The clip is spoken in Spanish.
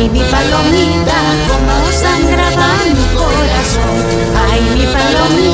Ay mi palomita, como sangraba mi corazón. Ay, mi palomita.